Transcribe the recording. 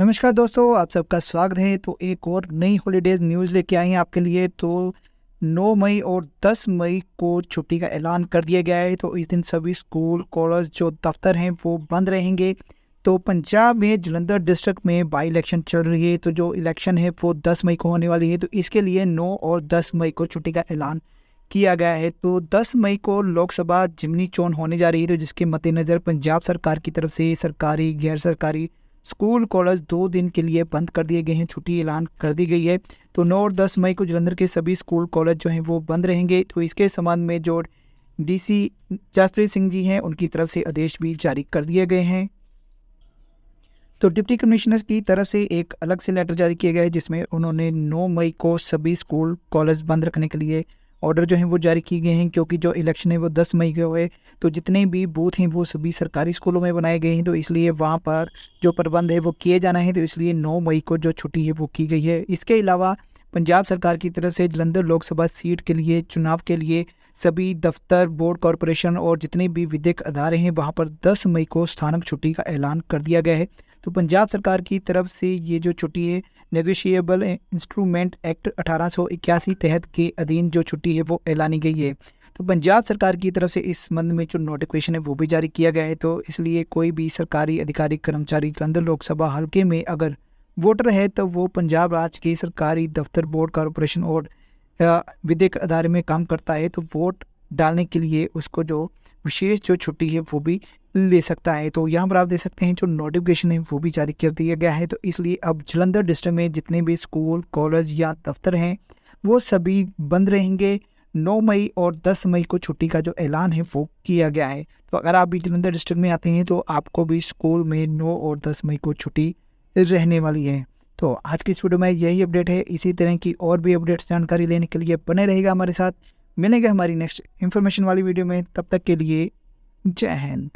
नमस्कार दोस्तों, आप सबका स्वागत है। तो एक और नई हॉलीडेज न्यूज़ लेके आई हैं आपके लिए। तो 9 मई और 10 मई को छुट्टी का ऐलान कर दिया गया है। तो इस दिन सभी स्कूल, कॉलेज जो दफ्तर हैं, वो बंद रहेंगे। तो पंजाब में जलंधर डिस्ट्रिक्ट में बाई इलेक्शन चल रही है। तो जो इलेक्शन है, वो 10 मई को होने वाली है। तो इसके लिए 9 और 10 मई को छुट्टी का ऐलान किया गया है। तो 10 मई को लोकसभा जिमनी चोन होने जा रही है। तो जिसके मद्देनज़र पंजाब सरकार की तरफ़ से सरकारी, गैर सरकारी स्कूल, कॉलेज दो दिन के लिए बंद कर दिए गए हैं। छुट्टी ऐलान कर दी गई है। तो नौ और दस मई को जलंधर के सभी स्कूल, कॉलेज जो हैं वो बंद रहेंगे। तो इसके संबंध में जो डीसी जसप्रीत सिंह जी हैं, उनकी तरफ़ से आदेश भी जारी कर दिए गए हैं। तो डिप्टी कमिश्नर की तरफ़ से एक अलग से लेटर जारी किया गया है, जिसमें उन्होंने 9 मई को सभी स्कूल, कॉलेज बंद रखने के लिए ऑर्डर जो हैं वो जारी किए गए हैं, क्योंकि जो इलेक्शन है वो 10 मई को है तो जितने भी बूथ हैं वो सभी सरकारी स्कूलों में बनाए गए हैं तो इसलिए वहाँ पर जो प्रबंध है वो किए जाना है तो इसलिए 9 मई को जो छुट्टी है वो की गई है। इसके अलावा पंजाब सरकार की तरफ़ से जलंधर लोकसभा सीट के लिए, चुनाव के लिए सभी दफ्तर, बोर्ड, कॉरपोरेशन और जितने भी विधिक अदारे हैं, वहाँ पर 10 मई को स्थानक छुट्टी का ऐलान कर दिया गया है। तो पंजाब सरकार की तरफ़ से ये जो छुट्टी है नेगोशिएबल इंस्ट्रूमेंट एक्ट अठारह सौ इक्यासी तहत के अधीन जो छुट्टी है, वो ऐलानी गई है। तो पंजाब सरकार की तरफ़ से इस संबंध में जो नोटिफिकेशन है, वो भी जारी किया गया है। तो इसलिए कोई भी सरकारी अधिकारी, कर्मचारी जलंधर लोकसभा हल्के में अगर वोटर है तो वो पंजाब राज्य के सरकारी दफ्तर, बोर्ड, कॉरपोरेशन और विधिक अदारे में काम करता है तो वोट डालने के लिए उसको जो विशेष जो छुट्टी है, वो भी ले सकता है। तो यहाँ पर आप देख सकते हैं, जो नोटिफिकेशन है, वो भी जारी कर दिया गया है। तो इसलिए अब जलंधर डिस्ट्रिक्ट में जितने भी स्कूल कॉलेज या दफ्तर हैं, वो सभी बंद रहेंगे। 9 मई और 10 मई को छुट्टी का जो ऐलान है, वो किया गया है। तो अगर आप भी जलंधर डिस्ट्रिक्ट में आते हैं तो आपको भी स्कूल में 9 और 10 मई को छुट्टी रहने वाली है। तो आज की इस वीडियो में यही अपडेट है। इसी तरह की और भी अपडेट्स, जानकारी लेने के लिए बने रहेगा हमारे साथ। मिलेंगे हमारी नेक्स्ट इन्फॉर्मेशन वाली वीडियो में। तब तक के लिए जय हिंद।